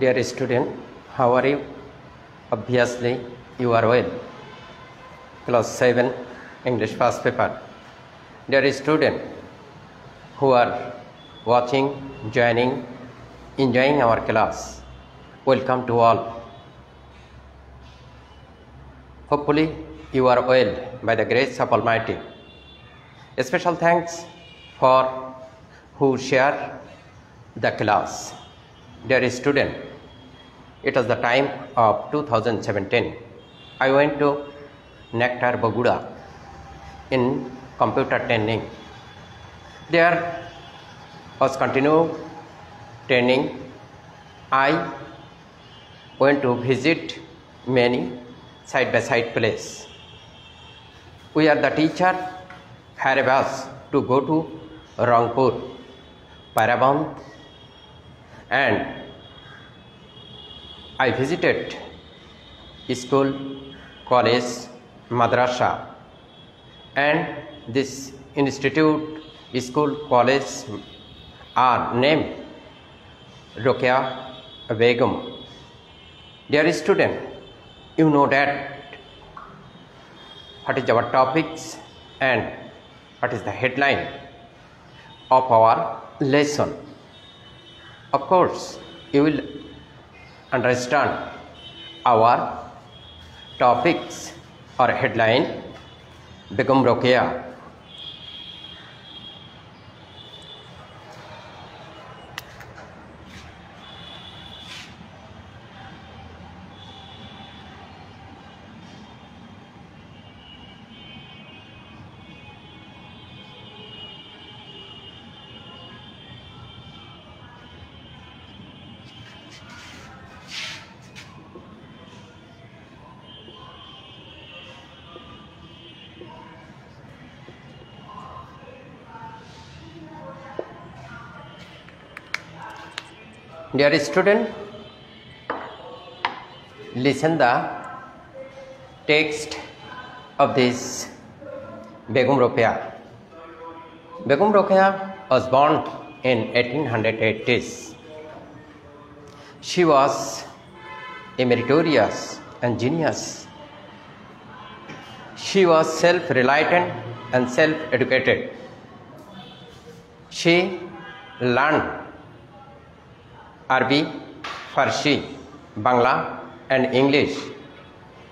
Dear student, how are you? Obviously, you are well. Class 7 English pass paper. Dear student, who are watching, joining, enjoying our class, welcome to all. Hopefully, you are well by the grace of Almighty. A special thanks for who share the class. Dear student, it was the time of 2017. I went to Nectar Baguda in computer training. There was continued training. I went to visit many side by side place. We are the teacher hired us to go to Rangpur, Parabam and I visited school, college, madrasa and this institute, school, college are named Rokia Begum. Dear student, you know that what is our topics and what is the headline of our lesson of course you will understand our topics or headline become rokia dear student listen the text of this begum rokeya begum rokeya was born in 1880s she was a meritorious and genius she was self-reliant and self-educated she learned আরবি Farsi Bangla and English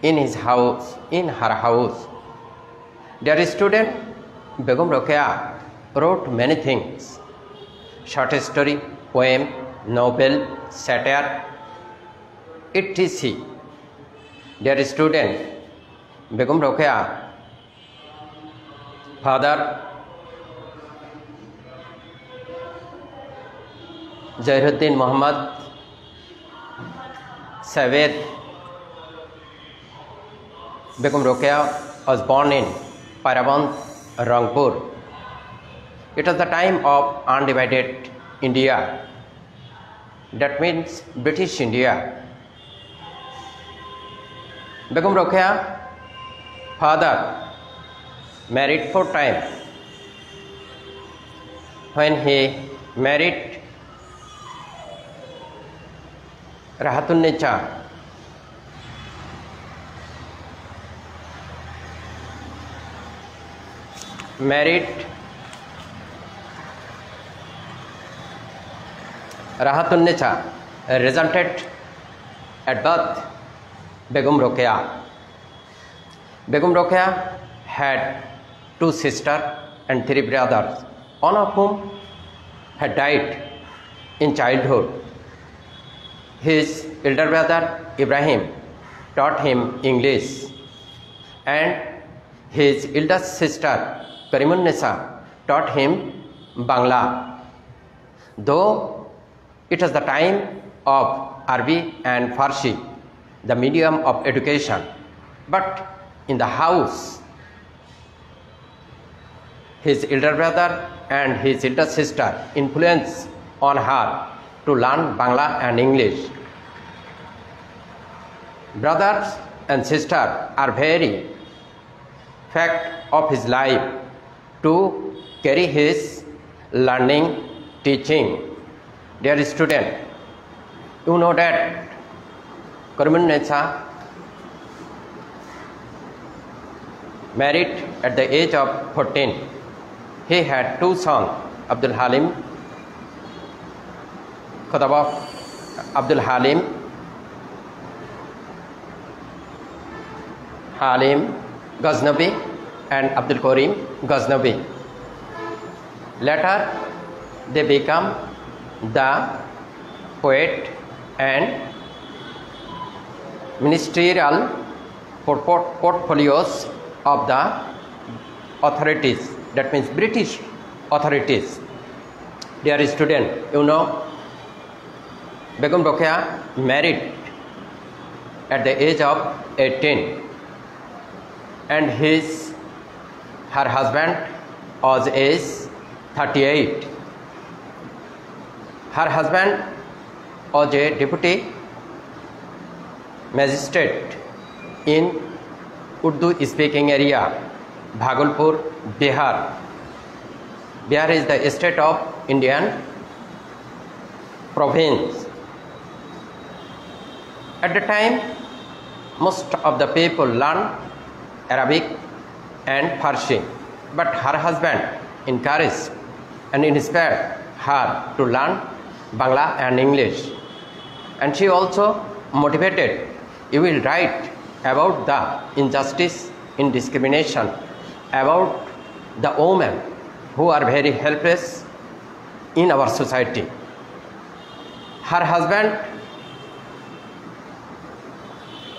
in his house in her house dear student Begum Rokeya wrote many things short story poem novel satire ETC dear student Begum Rokeya father Jairuddin Mohammad, Sawed Begum Rokeya was born in Paravant, Rangpur. It was the time of undivided India, that means British India. Begum Rokeya father married 4 times. When he married राहतुलनेचा married राहतुलनेचा resulted at birth Begum Rokeya Begum Rokeya had two sister and three brothers one of whom had died in childhood His elder brother Ibrahim taught him English, and his eldest sister Karimunnisa taught him Bangla. Though it was the time of Arabic and Farsi, the medium of education, but in the house, his elder brother and his elder sister influence on her to learn Bangla and English. Brothers and sisters are very fact of his life to carry his learning, teaching. Dear student, you know that Karmin Netsa married at the age of 14. He had two sons, Abdul Halim খতাবা Abdul Halim Halim Ghaznavi and Abdul Karim Ghaznavi. Later, they become the poet and ministerial portfolios of the authorities, that means British authorities. Dear student, you know Begum Rokhaya married at the age of 18 and his her husband was age 38 her husband was a deputy magistrate in Urdu speaking area Bhagalpur Bihar Bihar is the state of Indian province at the time, most of the people learned Arabic and Persian, but her husband encouraged and inspired her to learn Bangla and English. And she also motivated, you will write about the injustice in discrimination, about the women who are very helpless in our society. Her husband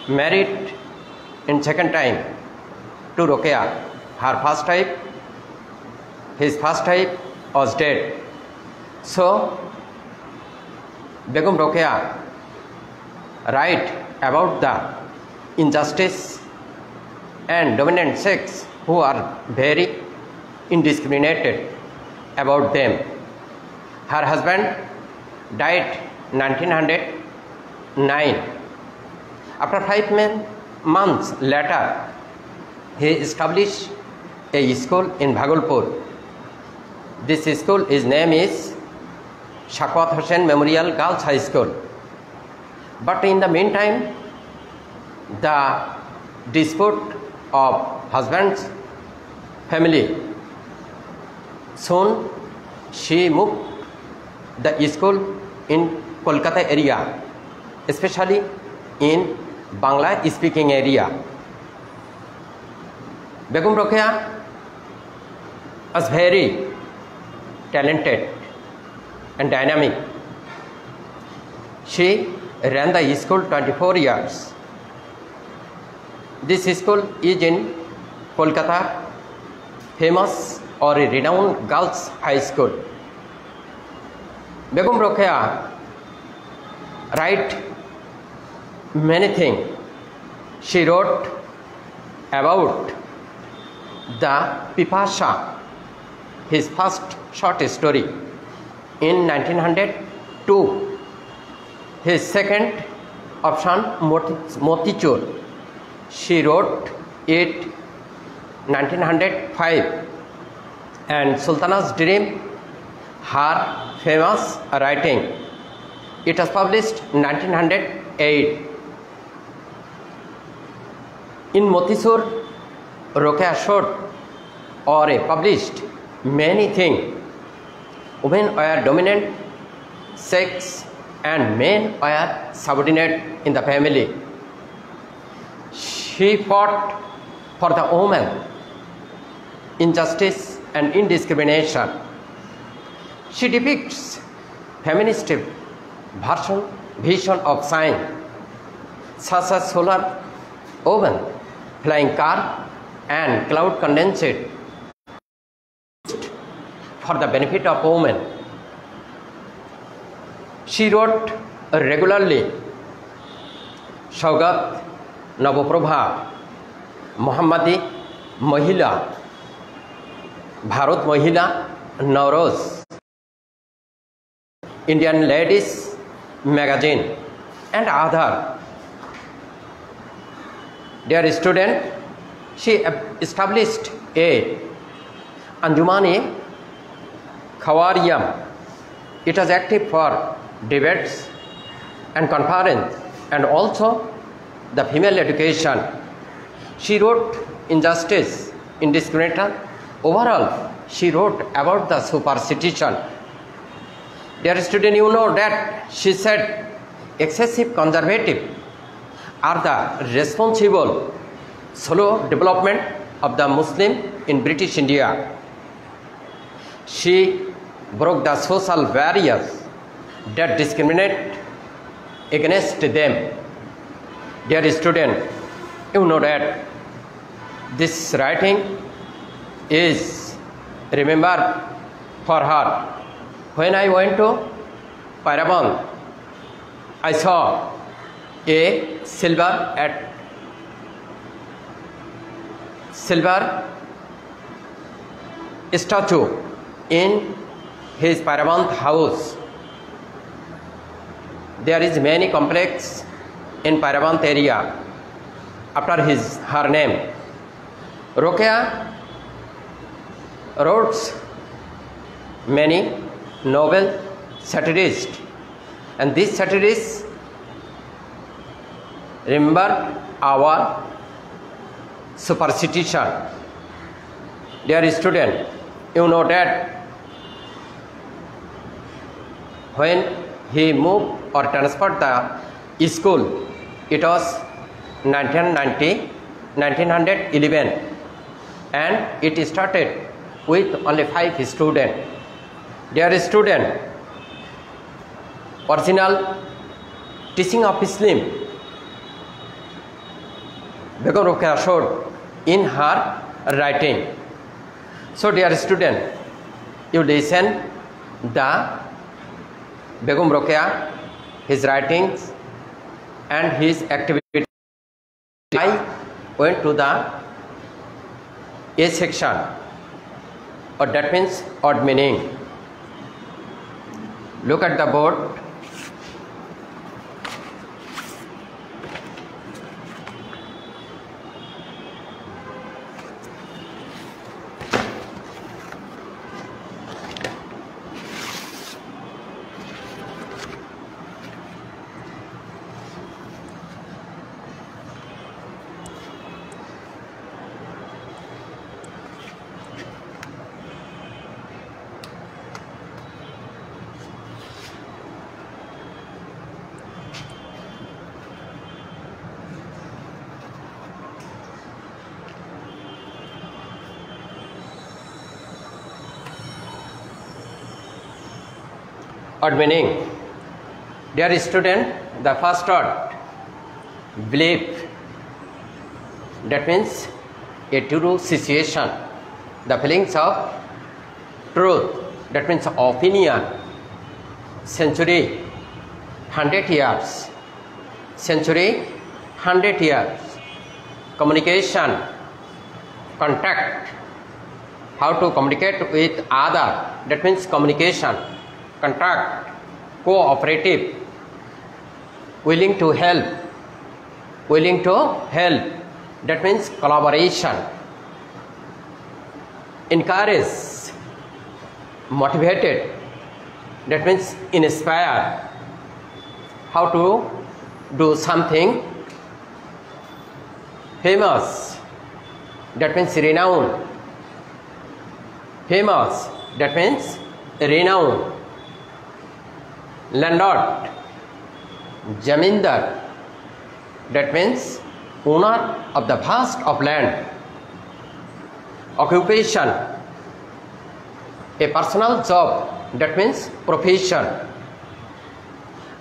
married in second time to Rokeya. Her first type, his first type was dead. So Begum Rokeya write about the injustice and dominant sex who are very indiscriminated about them. Her husband died 1909 After five men months later, he established a school in Bhagalpur. This school, his name is Shakwat Hussain Memorial Girls High School. But in the meantime, the dispute of husband's family. Soon, she moved the school in Kolkata area, especially in Bangla speaking area Begum Rokeya as very talented and dynamic she ran the school twenty four years this school is in Kolkata famous और renowned girls high school Begum Rokeya write right many things. She wrote about the Pipasha, his first short story, in 1902. His second option, Motichur, she wrote it 1905. And Sultana's Dream, her famous writing, it was published 1908. In Motisur, Rokia showed or published many things. Women were dominant sex and men were subordinate in the family. She fought for the women, injustice and indiscrimination. She depicts feminist version, vision of science, such as solar oven flying car and cloud condensate for the benefit of women. She wrote regularly Shogat Navprabha Mohammadi Mahila Bharat Mahila Nauroz Indian Ladies Magazine and other dear student she established a anjumani khawariyam. it was active for debates and conference and also the female education she wrote injustice indiscrimination overall she wrote about the superstition dear student you know that she said excessive conservative are the responsible slow development of the Muslim in British India. She broke the social barriers that discriminate against them. Dear student, you know that this writing is remembered for her. When I went to Parabon, I saw a. Silver statue in his paramount house. There is many complex in paramount area after her name. Rokia wrote many novel satirists, and these satirists remember our superstition dear student you know that when he moved or transferred the school it was 1990 1911 and it started with only five students dear student original teaching of Islam because Ruqayya showed in her writing. So dear student, you listen the Begum Ruqayya, his writings and his activity. I went to the A section, or that means odd meaning. Look at the board. What meaning? Dear student, the first word belief. That means a true situation, the feelings of truth. That means opinion. Century, 100 years. Century, 100 years. Communication, contact. How to communicate with other. That means communication. contract, cooperative, willing to help, willing to help, that means collaboration, encourage, motivated, that means inspire, how to do something famous, that means renowned, famous, that means renowned landlord jamindar that means owner of the vast of land occupation a personal job that means profession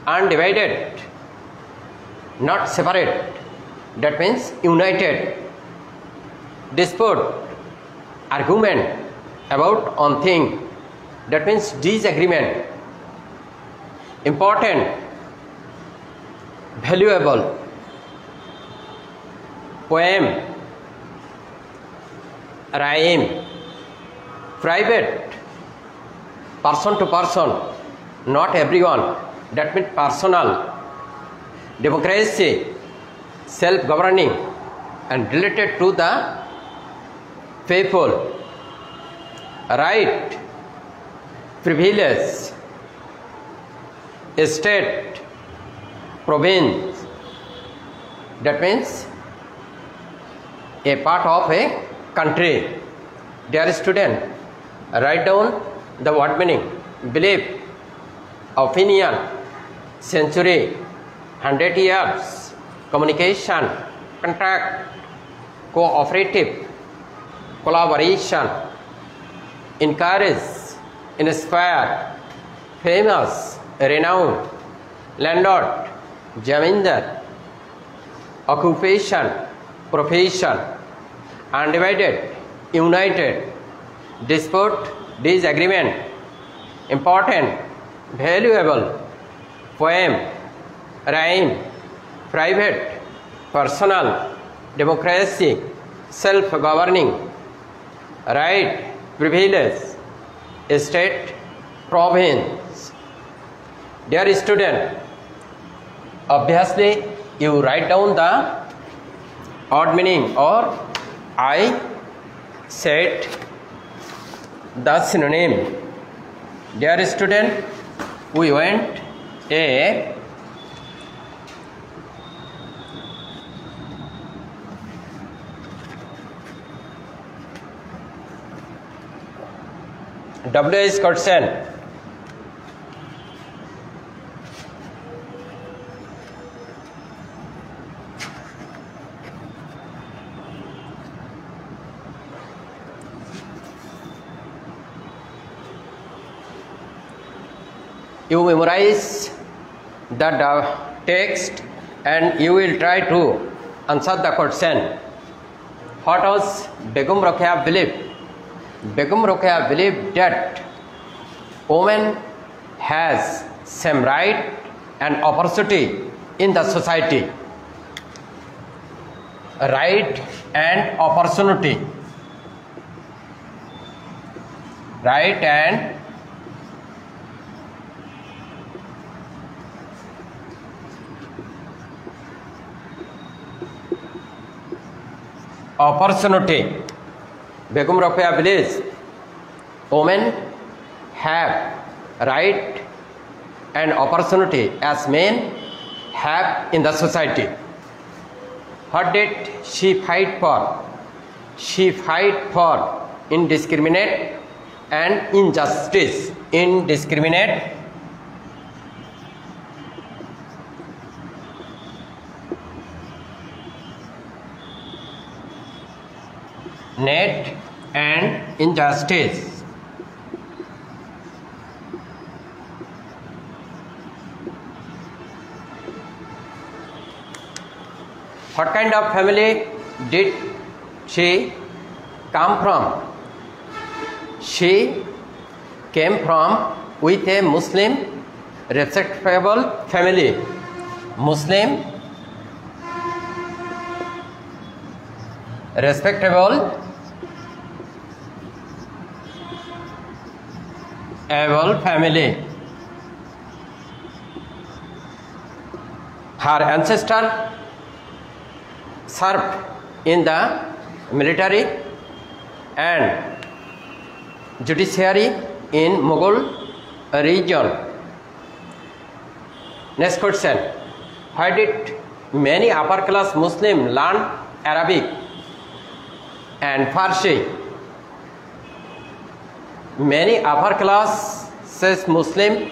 undivided not separate that means united dispute argument about on thing that means disagreement important, valuable, poem, rhyme, private, person to person, not everyone, that means personal, democracy, self-governing, and related to the people, right, privilege, state province that means a part of a country dear student write down the word meaning belief opinion century 100 years communication contract cooperative collaboration encourage inspire famous renown, landlord, jamindar, occupation, profession, undivided, united, dispute, disagreement, important, valuable, poem, rhyme, private, personal, democracy, self-governing, right, privilege, state, province, dear student अभ्यास ने you write down the odd meaning और I set the synonym dear student we went a W H caught sent You memorize the text and you will try to answer the question what was begum rokhaya believe begum rokhaya believe that woman has same right and opportunity in the society right and opportunity right and opportunity Begum Rafia village women have right and opportunity as men have in the society what did she fight for she fight for indiscriminate and injustice indiscriminate net and injustice what kind of family did she come from she came from with a muslim respectable family muslim respectable able family. Her ancestor served in the military and judiciary in Mughal region. Next question. Why did many upper class Muslims learn Arabic and Farsi many upper class Muslim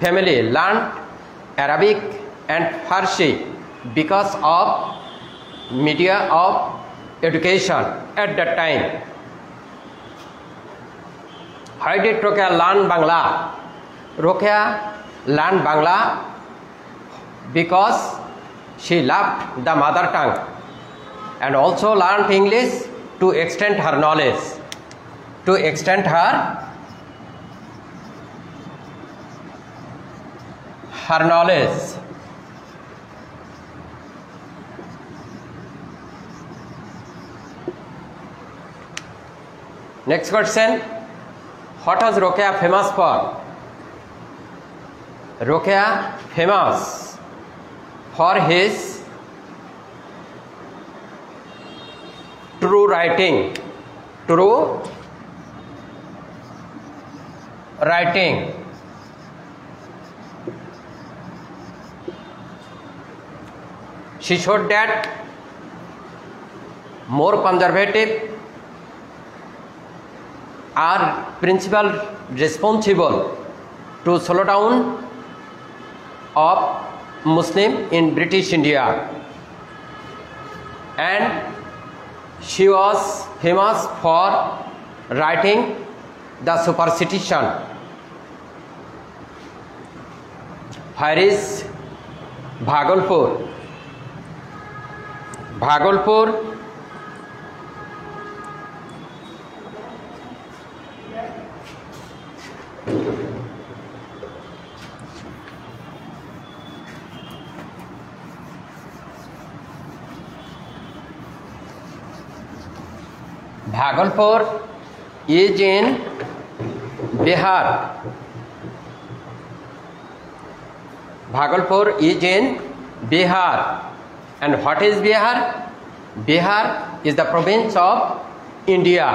family learned Arabic and Farsi because of media of education at that time. How did Rokia learn Bangla? Rokia learned Bangla because she loved the mother tongue and also learned English to extend her knowledge. to extend her her knowledge next question what was rokeya famous for rokeya famous for his true writing true writing she showed that more conservative are principal responsible to slow down of muslim in british india and she was famous for writing the superstition Harris Bhagalpur Bhagalpur Bhagalpur agent Bihar Bhagalpur is in Bihar. And what is Bihar? Bihar is the province of India.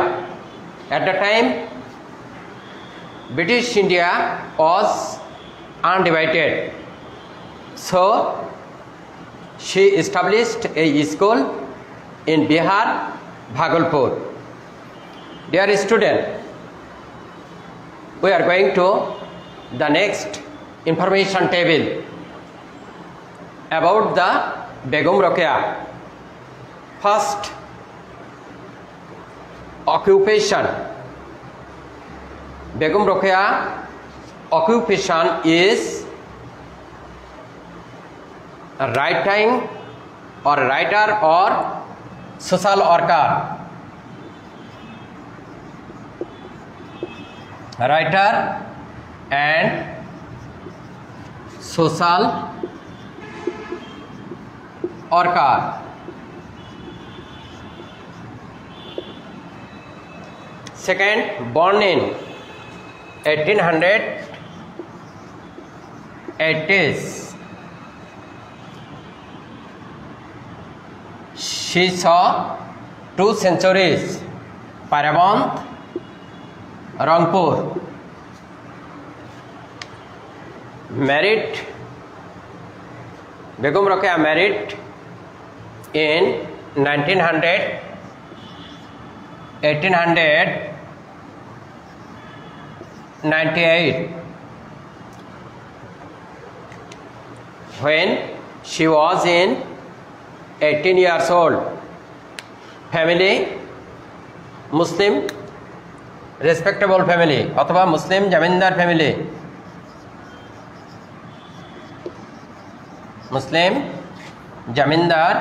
At the time, British India was undivided. So, she established a school in Bihar, Bhagalpur. dear student we are going to the next information table about the begum rokia first occupation begum rokia occupation is writing or writer or social worker writer and social worker second born in eighteen hundred eighties she saw two centuries Pairabondh Rangpur married Begum Rokeya married in 1900 eight when she was in 18 years old family Muslim respectable family অথবা Muslim zamindar family Muslim zamindar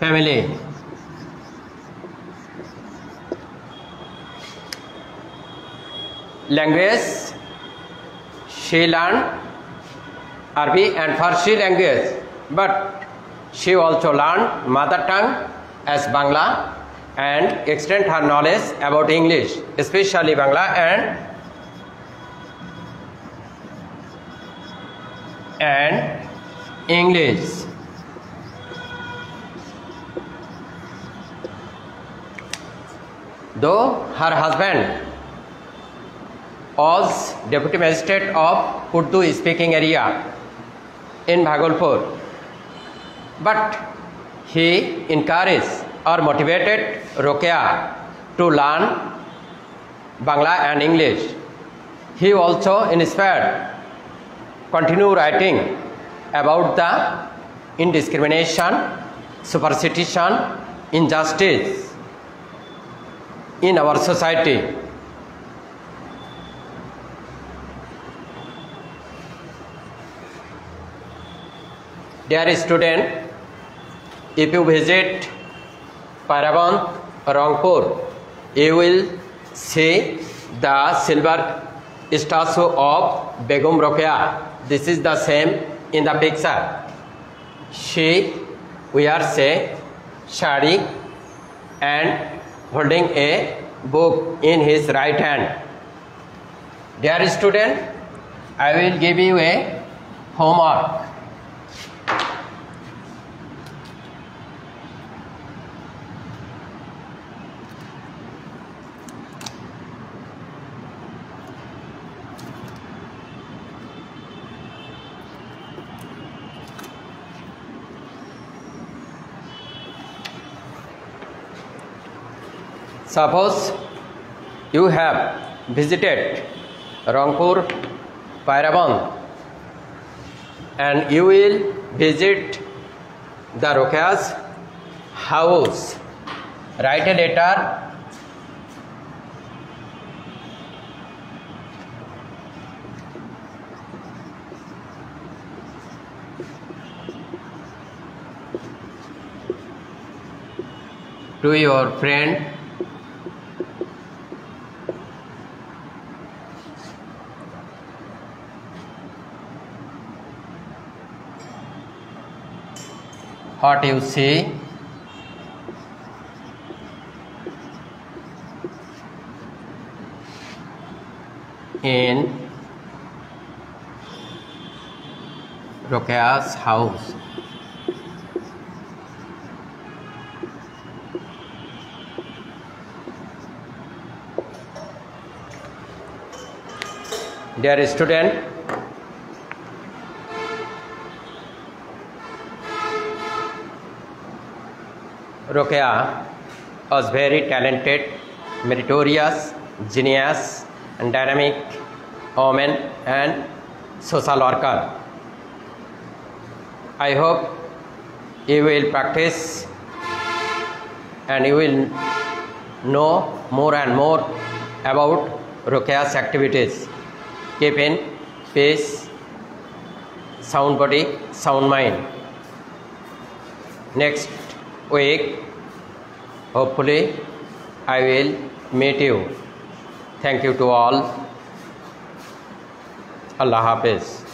family language she learned Arabic and Farsi language but she also learned mother tongue as Bangla and extend her knowledge about English, especially Bangla and and English. Though her husband was deputy magistrate of Urdu speaking area in Bhagalpur, but he encouraged or motivated Rokia to learn Bangla and English. He also inspired continue writing about the indiscrimination, superstition, injustice in our society. Dear student, if you visit Paravant, Rangpur, you will see the silver statue of Begum Rokeya. This is the same in the picture. She wears a shari and holding a book in his right hand. Dear student, I will give you a homework. Suppose you have visited Rangpur, Pairaban and you will visit the Rokea's house. Write a letter to your friend what you see in Rokea's house dear student Rokeya was very talented, meritorious, genius, and dynamic woman and social worker. I hope you will practice and you will know more and more about Rokeya's activities. Keep in peace, sound body, sound mind. Next. week hopefully i will meet you thank you to all allah hafiz